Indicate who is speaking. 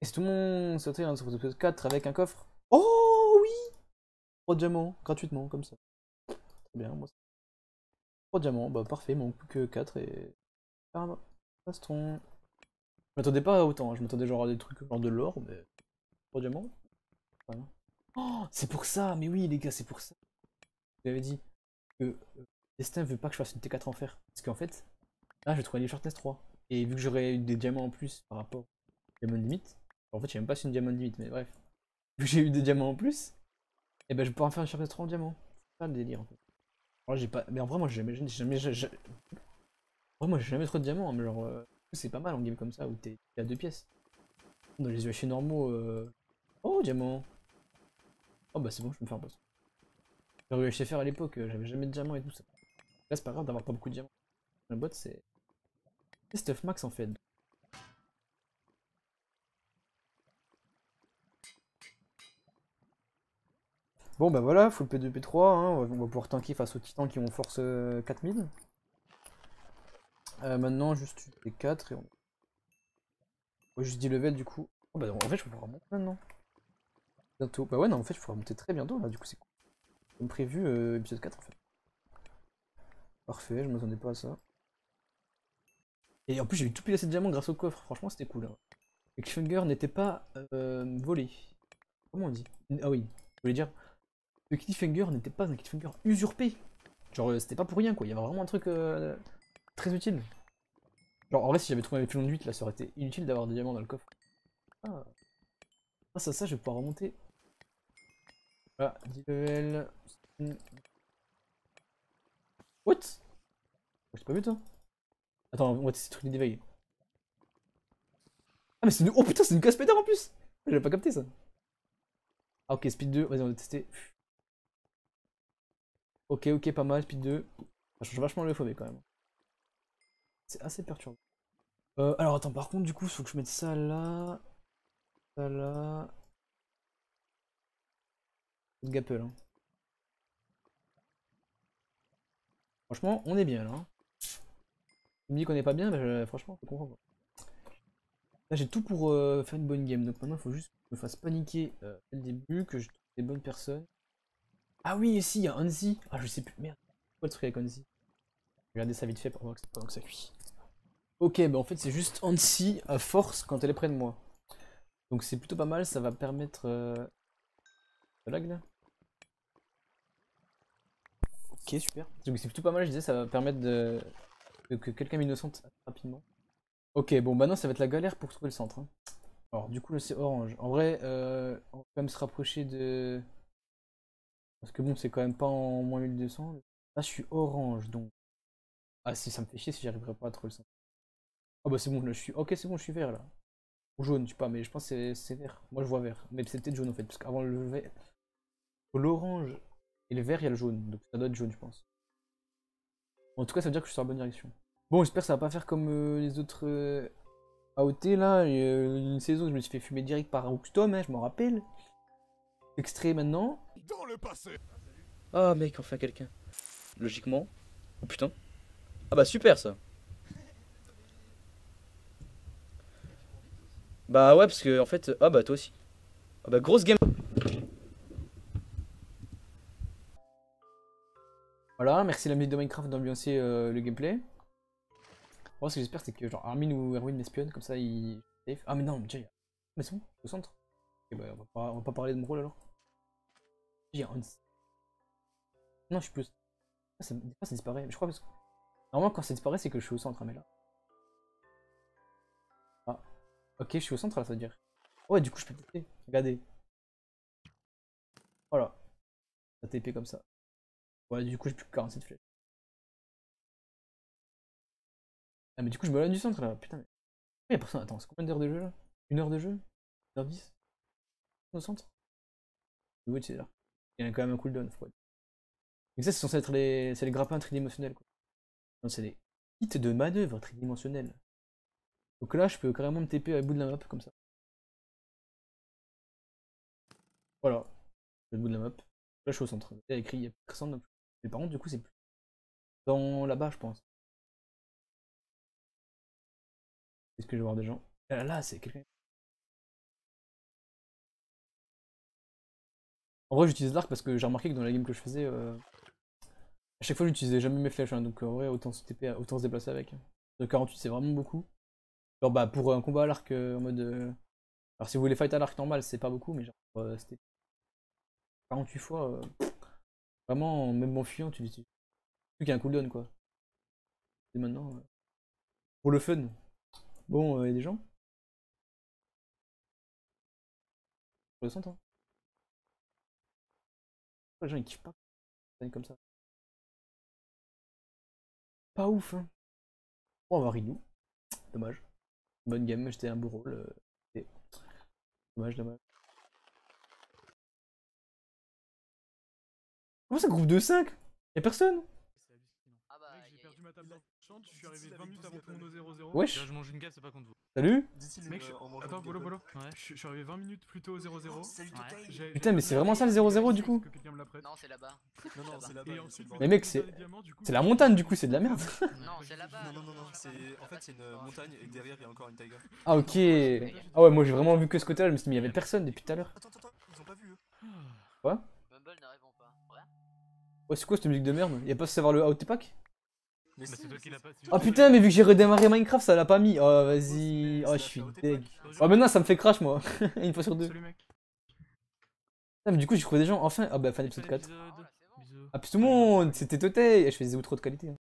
Speaker 1: Et c'est tout mon sauté hein, sur épisode 4 avec un coffre? Oh oui 3 diamants, gratuitement, comme ça. Très bien, moi. 3 diamants, bah parfait, manque plus que 4 et. Ah, Bastron. Je m'attendais pas à autant, hein. je m'attendais genre à des trucs genre de l'or, mais. 3 diamants. Oh, c'est pour ça, mais oui les gars, c'est pour ça. J'avais dit que euh, Destin veut pas que je fasse une T4 en fer. Parce qu'en fait, là je trouver les Shortness 3. Et vu que j'aurais eu des diamants en plus par rapport au Diamond Limit, en fait je sais même pas si une Diamond Limit, mais bref. Vu que j'ai eu des diamants en plus, et eh ben je vais pouvoir faire une Sharpness 3 en diamant. C'est ça le délire en fait. J'ai pas... Mais en vrai moi j'ai jamais... jamais... moi j'ai jamais trop de diamants, hein, mais genre... Euh, c'est pas mal en game comme ça où t'es à deux pièces. Dans les UHC normaux... Euh... Oh diamant Oh bah c'est bon, je peux me faire un boss. J'aurais eu faire à l'époque, euh, j'avais jamais de diamants et tout ça. Là c'est pas grave d'avoir pas beaucoup de diamants. La boîte c'est... C'est stuff max en fait. Bon bah voilà, full P2, P3, hein. on, va, pouvoir tanker face aux titans qui ont force 4000. Euh, euh, maintenant juste les 4 et on... va juste 10 level du coup. Oh bah en fait je peux pouvoir monter maintenant. Bientôt. Bah ouais, non, en fait, je pourrais monter très bientôt, là, du coup, c'est cool. Comme prévu, euh, épisode 4, en fait. Parfait, je m'attendais pas à ça. Et en plus, j'ai eu tout pile assez de diamants grâce au coffre, franchement, c'était cool. Hein. Le cliffhanger n'était pas euh, volé. Comment on dit? Ah oui, je voulais dire, le cliffhanger n'était pas un cliffhanger usurpé. Genre, euh, c'était pas pour rien, quoi. Il y avait vraiment un truc euh, très utile. Genre, en vrai, si j'avais trouvé un filon de 8, là, ça aurait été inutile d'avoir des diamants dans le coffre. Ah. ah, ça, ça, je vais pouvoir remonter ah, 10 level. What? J'ai pas vu toi Attends, on va tester ce truc d'éveil. Ah mais c'est une... Oh putain c'est une casse en plus J'avais pas capté ça. Ah ok speed 2, vas-y on va tester. Ok ok pas mal, speed 2. Ça change vachement le FOV quand même. C'est assez perturbant. Euh, alors attends par contre du coup faut que je mette ça là. Ça là. Gapple. Hein. Franchement, on est bien là. Hein. On me dit qu'on est pas bien, mais franchement, je comprends Là, j'ai tout pour euh, faire une bonne game. Donc maintenant, il faut juste que je me fasse paniquer euh, dès le début, que je trouve des bonnes personnes. Ah oui, ici, il y a Hansi. Ah, je sais plus. Merde. Quoi le truc avec Hansi? Regardez ça vite fait voir que, que ça cuit. Ok, bah en fait, c'est juste Hansi à force quand elle est près de moi. Donc c'est plutôt pas mal, ça va permettre... Euh, là Ok, super. C'est plutôt pas mal, je disais, ça va permettre de, que quelqu'un m'innocente rapidement. Ok, bon, bah non, ça va être la galère pour trouver le centre. Hein. Alors, du coup, là, c'est orange. En vrai, euh, on va quand même se rapprocher de... Parce que bon, c'est quand même pas en moins 1200. Là, je suis orange, donc... Ah si, ça me fait chier si j'arriverai pas à trouver le centre. Ah bah c'est bon, là, je suis... Ok, c'est bon, je suis vert, là. Ou jaune, je sais pas, mais je pense que c'est vert. Moi, je vois vert. Mais c'est peut-être jaune, en fait, parce qu'avant le vert l'orange et le vert, il y a le jaune. Donc ça doit être jaune, je pense. En tout cas, ça veut dire que je suis sur la bonne direction. Bon, j'espère que ça va pas faire comme euh, les autres euh, AOT là. Y a une saison, je me suis fait fumer direct par Rookstone, hein, je m'en rappelle. Extrait maintenant. Dans le passé. Ah, mec, enfin quelqu'un. Logiquement. Oh putain. Ah bah super ça. Bah ouais, parce que en fait. Ah bah toi aussi. Ah bah grosse game. Voilà, merci la musique de Minecraft d'ambiancer euh, le gameplay. Moi, ce que j'espère, c'est que genre Armin ou Erwin m'espionnent, comme ça ils. Ah, mais non, déjà, il y a. Mais c'est bon, au centre. Ok, bah, on va, pas, on va pas parler de mon rôle alors. J'ai un. Non, je suis plus. Ça, des fois, ça disparaît, mais je crois que. Normalement, quand ça disparaît, c'est que je suis au centre, mais là. Ah. Ok, je suis au centre là, ça veut dire. Ouais, du coup, je peux TP. Regardez. Voilà. Ça TP comme ça. Ouais, du coup, j'ai plus que 47 flèches. Ah, mais du coup, je me lâche du centre là. Putain, mais. Il y'a personne. Attends, c'est combien d'heures de jeu là? Une heure de jeu? Une heure 10 Au centre? Oui, c'est là. Il y a quand même un cooldown, faut Donc, ça, c'est censé être les, les grappins tridimensionnels quoi. C'est des hits de manœuvre tridimensionnels. Donc là, je peux carrément me TP à bout de la map comme ça. Voilà. Le bout de la map. Là, je suis au centre. Il y a écrit, il y a personne. Mais par contre, du coup, c'est plus. Dans là-bas, je pense. Est-ce que je vais voir des gens? Là, là c'est quelqu'un. En vrai, j'utilise l'arc parce que j'ai remarqué que dans la game que je faisais, euh, à chaque fois, j'utilisais jamais mes flèches. hein, donc en vrai, autant se, TP, autant se déplacer avec. De 48, c'est vraiment beaucoup. Genre, bah, pour un combat à l'arc euh, en mode. euh, Alors, si vous voulez fight à l'arc normal, c'est pas beaucoup, mais genre, c'était 48 fois. Vraiment, même en fuyant, tu l'utilises. Plus qu'il y a un cooldown, quoi. Et maintenant. Pour le fun. Bon, il y a des gens? Je le sens, hein. Les gens ils kiffent pas comme ça? Pas ouf, hein. Bon, on va Ryu. Dommage. Bonne game, j'étais un beau rôle. euh, Dommage, dommage. Comment ça, groupe de 5 Y'a personne
Speaker 2: Ah bah,
Speaker 3: Mec, j'ai
Speaker 2: y a-
Speaker 3: perdu ma table d'enchant, je suis arrivé 20 minutes avant ton mono 0-0.
Speaker 1: Wesh
Speaker 4: je mange une gaffe, c'est pas contre vous.
Speaker 1: Salut
Speaker 3: Mec,
Speaker 5: euh,
Speaker 3: je- attends, Bolo. Bolo.
Speaker 4: Ouais.
Speaker 3: Je, je suis arrivé 20 minutes plus tôt au 0-0.
Speaker 5: Salut
Speaker 4: Ouais.
Speaker 1: Putain, mais c'est vraiment ça, le 0-0, du coup.
Speaker 2: Non, c'est là-bas.
Speaker 5: Non, non, c'est là-bas.
Speaker 1: Mais mec, c'est- C'est la montagne, du coup, c'est de la merde.
Speaker 2: Non, c'est là-bas.
Speaker 5: Non, non, non, non, c'est en fait c'est une montagne et derrière il y a encore une taïga.
Speaker 1: Ah, ok. Ah ouais, moi j'ai vraiment vu que ce côté-là, je me suis dit, mais il y avait personne depuis tout à l'heure.
Speaker 5: Attends, attends, ils ont pas vu eux.
Speaker 2: Bumble ne répond pas. Ouais.
Speaker 1: Ouais, c'est quoi cette musique de merde? Y'a pas savoir le out pack
Speaker 5: Mais
Speaker 4: Bah,
Speaker 5: si,
Speaker 4: c'est toi qui l'as pas.
Speaker 1: Oh putain, mais vu que j'ai redémarré Minecraft, ça l'a pas mis. Oh, vas-y. Oh, je suis deg. Oh, maintenant ça me fait crash, moi. Une fois sur deux.
Speaker 3: Salut mec.
Speaker 1: Ah, mais du coup, j'ai trouvé des gens. Enfin. Ah, bah, fin d'épisode
Speaker 4: Salut,
Speaker 1: 4.
Speaker 4: épisode.
Speaker 2: Ah.
Speaker 1: Ah, puis tout le monde, c'était Totei. Je faisais des outros de qualité. hein.